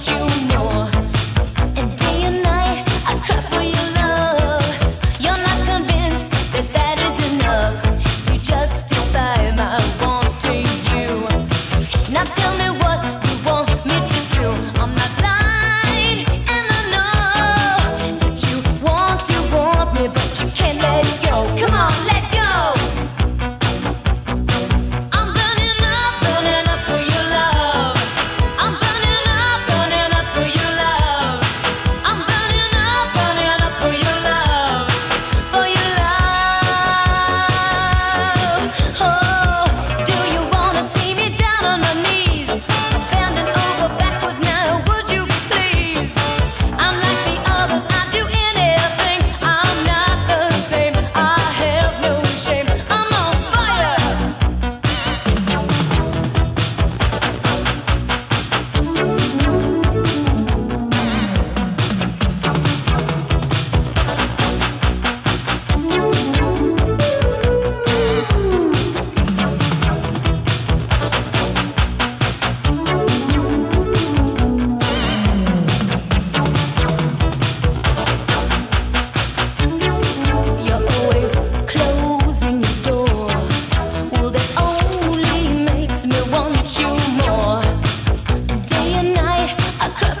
you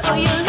Oh, you.